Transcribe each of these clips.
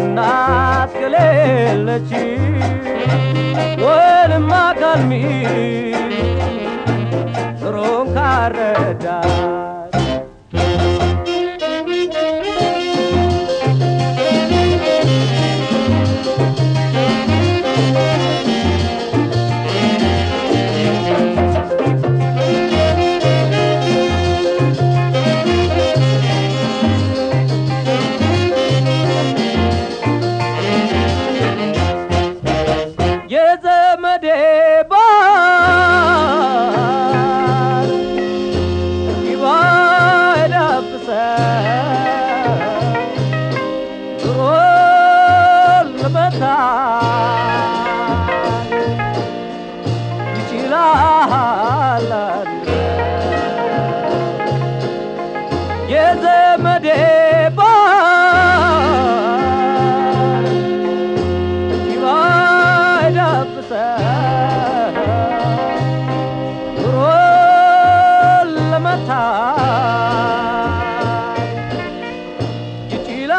እናት ከሌለች ወንም አካል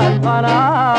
al parar.